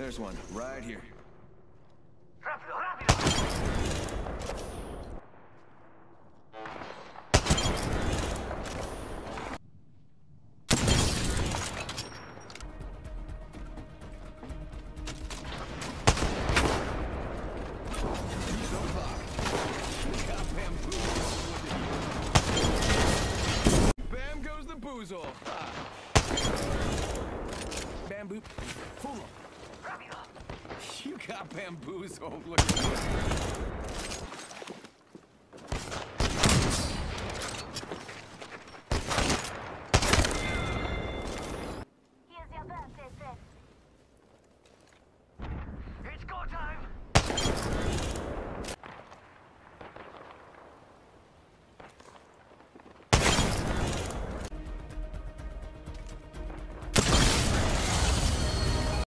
There's one, right here. ¡Rápido, rápido! Bam goes the boozle. Ah. You got bamboozled. Look.